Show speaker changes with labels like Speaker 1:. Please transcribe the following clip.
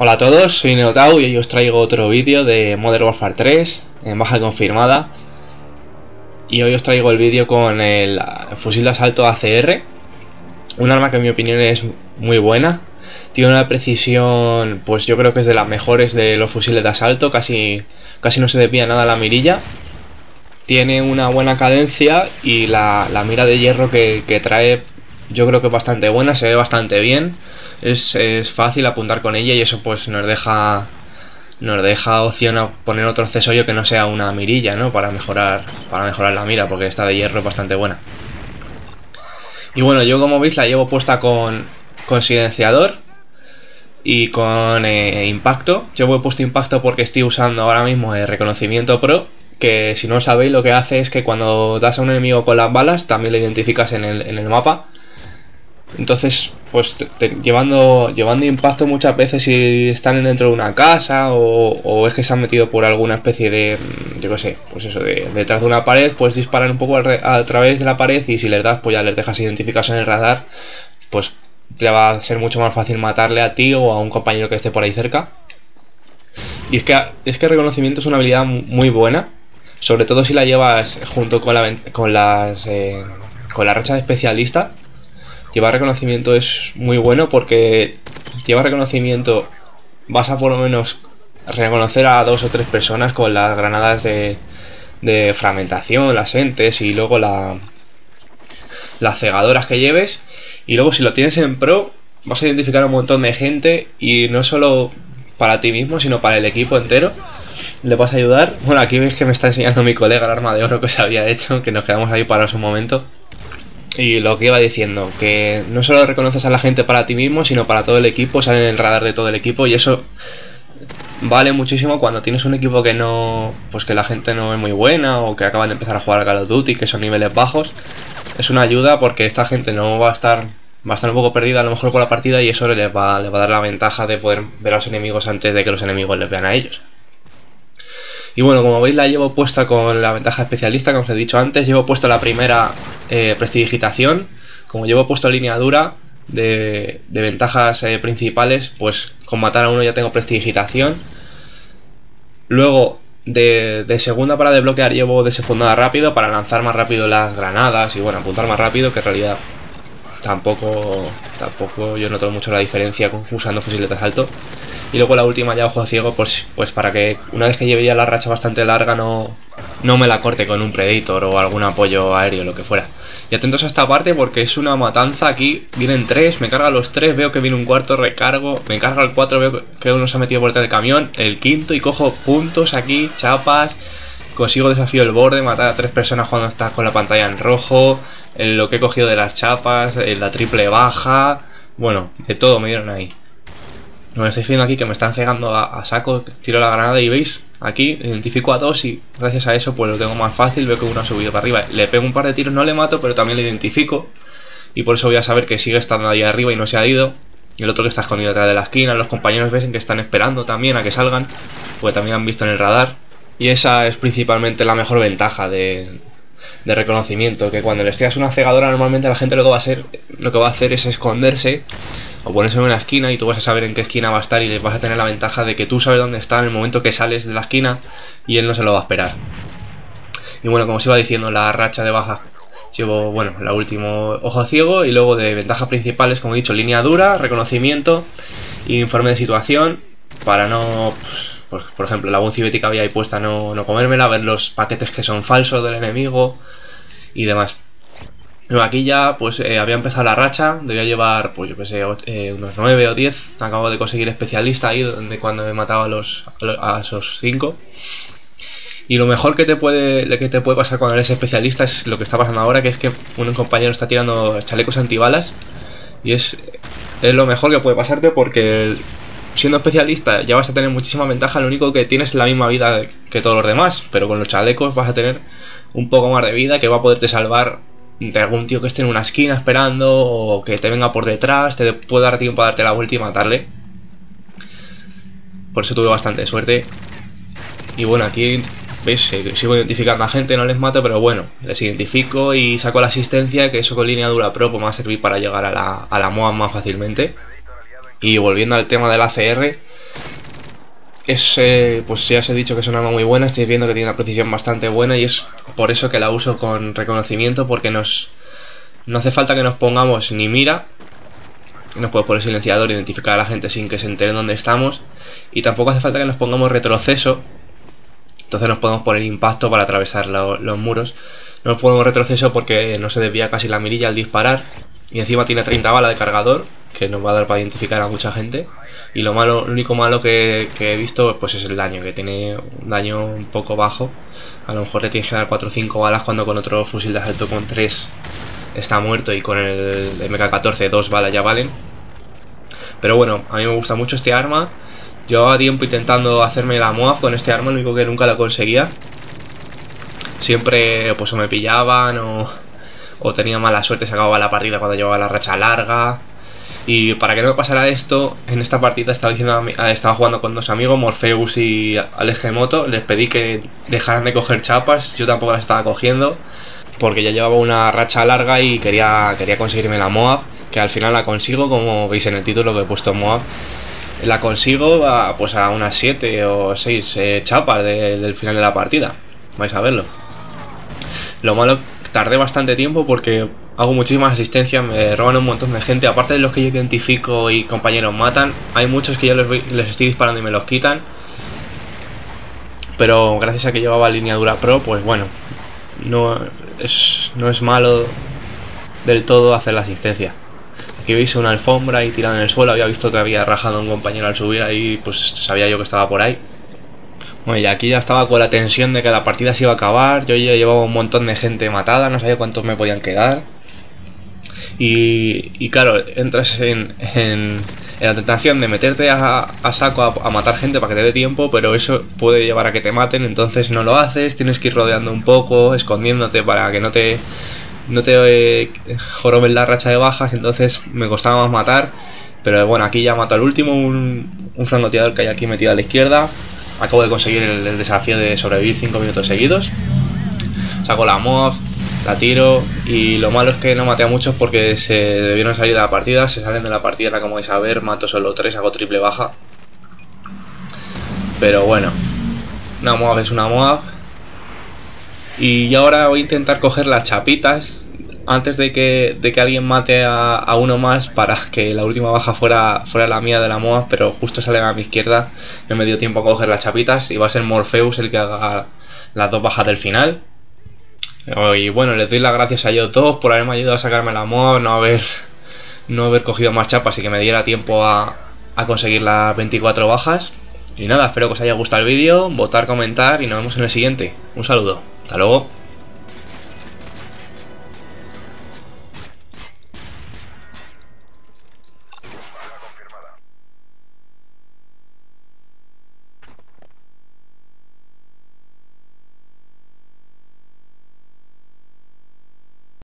Speaker 1: Hola a todos, soy Neotau y hoy os traigo otro vídeo de Modern Warfare 3 en baja confirmada. Y hoy os traigo el vídeo con el fusil de asalto ACR un arma que en mi opinión es muy buena. Tiene una precisión, pues yo creo que es de las mejores de los fusiles de asalto. Casi, casi no se desvía nada la mirilla. Tiene una buena cadencia y la, mira de hierro que, que trae yo creo que es bastante buena, se ve bastante bien es, fácil apuntar con ella y eso pues nos deja nos deja opción a poner otro accesorio que no sea una mirilla, ¿no? Para mejorar, para mejorar la mira, porque esta de hierro es bastante buena. Y bueno, yo como veis la llevo puesta con, con silenciador y con eh, impacto. Yo he puesto impacto porque estoy usando ahora mismo el reconocimiento pro, que si no sabéis lo que hace es que cuando das a un enemigo con las balas, también lo identificas en el, en el mapa entonces, pues llevando, llevando impacto muchas veces si están dentro de una casa o, es que se han metido por alguna especie de, mm, yo qué sé, pues eso, de, detrás de una pared, pues disparan un poco a, través de la pared y si les das, pues ya les dejas identificarse en el radar, pues te va a ser mucho más fácil matarle a ti o a un compañero que esté por ahí cerca. Y es que, es que reconocimiento es una habilidad muy buena, sobre todo si la llevas junto con, la, con las... Eh, con la racha de especialista, llevar reconocimiento es muy bueno porque llevar reconocimiento vas a por lo menos reconocer a dos o tres personas con las granadas de, fragmentación, las entes y luego la, las cegadoras que lleves. Y luego si lo tienes en pro vas a identificar a un montón de gente y no solo para ti mismo sino para el equipo entero. Le vas a ayudar. Bueno, aquí veis que me está enseñando mi colega el arma de oro que se había hecho, que nos quedamos ahí para un momento. Y lo que iba diciendo, que no solo reconoces a la gente para ti mismo, sino para todo el equipo, sale en el radar de todo el equipo y eso vale muchísimo cuando tienes un equipo que no, pues que la gente no es muy buena o que acaban de empezar a jugar a Call of Duty, que son niveles bajos. Es una ayuda porque esta gente no va a estar va a estar un poco perdida a lo mejor por la partida y eso les va, les va a dar la ventaja de poder ver a los enemigos antes de que los enemigos les vean a ellos. Y bueno, como veis la llevo puesta con la ventaja especialista, como os he dicho antes. Llevo puesto la primera eh, prestidigitación. Como llevo puesto línea dura de, ventajas eh, principales, pues con matar a uno ya tengo prestidigitación. Luego de, segunda para desbloquear llevo desenfundada rápido para lanzar más rápido las granadas y bueno, apuntar más rápido que en realidad tampoco tampoco yo noto mucho la diferencia usando fusiles de asalto. Y luego la última ya ojo ciego, pues, pues para que una vez que lleve ya la racha bastante larga no, no me la corte con un Predator o algún apoyo aéreo, lo que fuera. Y atentos a esta parte porque es una matanza aquí. Vienen tres, me carga los tres, veo que viene un cuarto, recargo. Me carga el cuatro, veo que uno se ha metido por detrás del camión. El quinto y cojo puntos aquí, chapas. Consigo desafío el borde, matar a tres personas cuando estás con la pantalla en rojo. lo que he cogido de las chapas, la triple baja. Bueno, de todo me dieron ahí. Como estáis viendo aquí que me están cegando a, saco, tiro la granada y veis, aquí identifico a dos y gracias a eso pues lo tengo más fácil, veo que uno ha subido para arriba. Le pego un par de tiros, no le mato, pero también le identifico. Y por eso voy a saber que sigue estando ahí arriba y no se ha ido. Y el otro que está escondido detrás de la esquina, los compañeros ven que están esperando también a que salgan, porque también han visto en el radar. Y esa es principalmente la mejor ventaja de, de reconocimiento, que cuando les tiras una cegadora normalmente la gente lo que va a hacer, lo que va a hacer es esconderse o ponerse en una esquina y tú vas a saber en qué esquina va a estar y vas a tener la ventaja de que tú sabes dónde está en el momento que sales de la esquina y él no se lo va a esperar. Y bueno, como os iba diciendo, la racha de baja llevo, bueno, la último ojo ciego y luego de ventajas principales, como he dicho, línea dura, reconocimiento, informe de situación, para no, pues, por ejemplo, la que había ahí puesta no, no comérmela, ver los paquetes que son falsos del enemigo y demás. Aquí ya pues eh, había empezado la racha, debía llevar pues yo que sé, eh, unos 9 o 10, acabo de conseguir especialista ahí donde cuando he matado a, los, a, esos 5. Y lo mejor que te, puede, que te puede pasar cuando eres especialista es lo que está pasando ahora, que es que un compañero está tirando chalecos antibalas. Y es, es lo mejor que puede pasarte porque siendo especialista ya vas a tener muchísima ventaja, lo único que tienes es la misma vida que todos los demás, pero con los chalecos vas a tener un poco más de vida que va a poderte salvar de algún tío que esté en una esquina esperando o que te venga por detrás, te puede dar tiempo a darte la vuelta y matarle. Por eso tuve bastante suerte. Y bueno, aquí veis, sigo identificando a gente, no les mato, pero bueno, les identifico y saco la asistencia, que eso con línea dura pro pues me va a servir para llegar a la, a la MOA más fácilmente. Y volviendo al tema del ACR, es, pues ya os he dicho que es una arma muy buena, estáis viendo que tiene una precisión bastante buena y es por eso que la uso con reconocimiento porque nos no hace falta que nos pongamos ni mira, nos puede poner silenciador, identificar a la gente sin que se entere dónde estamos y tampoco hace falta que nos pongamos retroceso, entonces nos podemos poner impacto para atravesar los muros. No nos ponemos retroceso porque no se desvía casi la mirilla al disparar y encima tiene 30 balas de cargador que nos va a dar para identificar a mucha gente. Y lo malo, lo único malo que, he visto pues es el daño, que tiene un daño un poco bajo. A lo mejor le tienes que dar 4 o 5 balas cuando con otro fusil de asalto con 3 está muerto y con el MK14 2 balas ya valen. Pero bueno, a mí me gusta mucho este arma. Llevaba tiempo intentando hacerme la MOAB con este arma, lo único que nunca la conseguía. Siempre pues o me pillaban o, o tenía mala suerte, se acababa la partida cuando llevaba la racha larga. Y para que no me pasara esto, en esta partida estaba, diciendo estaba jugando con dos amigos, Morpheus y Alex Moto. Les pedí que dejaran de coger chapas, yo tampoco las estaba cogiendo, porque ya llevaba una racha larga y quería, quería conseguirme la Moab, que al final la consigo, como veis en el título que he puesto Moab. La consigo a, pues a unas 7 o 6 eh, chapas del final de la partida. Vais a verlo. Lo malo, tardé bastante tiempo porque hago muchísimas asistencias, me roban un montón de gente. Aparte de los que yo identifico y compañeros matan, hay muchos que yo les, estoy disparando y me los quitan. Pero gracias a que llevaba línea dura pro, pues bueno, no es, no es malo del todo hacer la asistencia. Aquí veis una alfombra y tirada en el suelo, había visto que había rajado un compañero al subir ahí, pues sabía yo que estaba por ahí. Bueno, y aquí ya estaba con la tensión de que la partida se iba a acabar, yo ya llevaba un montón de gente matada, no sabía cuántos me podían quedar. Y, claro, entras en, la tentación de meterte a, saco a, matar gente para que te dé tiempo, pero eso puede llevar a que te maten, entonces no lo haces, tienes que ir rodeando un poco, escondiéndote para que no te, no te eh, joroben la racha de bajas, entonces me costaba más matar. Pero bueno, aquí ya mato al último, un, un francotirador que hay aquí metido a la izquierda. Acabo de conseguir el, desafío de sobrevivir 5 minutos seguidos. Saco la mod, la tiro y lo malo es que no maté a muchos porque se debieron salir de la partida, se salen de la partida, como vais a ver, mato solo 3, hago triple baja. Pero bueno, una Moab es una Moab. Y ahora voy a intentar coger las chapitas antes de que, de que alguien mate a, uno más para que la última baja fuera, fuera la mía de la Moab, pero justo sale a mi izquierda, no me dio tiempo a coger las chapitas y va a ser Morpheus el que haga las dos bajas del final. Y bueno, les doy las gracias a ellos dos por haberme ayudado a sacarme la MOA, no haber, no haber cogido más chapas y que me diera tiempo a, a conseguir las 24 bajas. Y nada, espero que os haya gustado el vídeo, votar, comentar y nos vemos en el siguiente. Un saludo, hasta luego.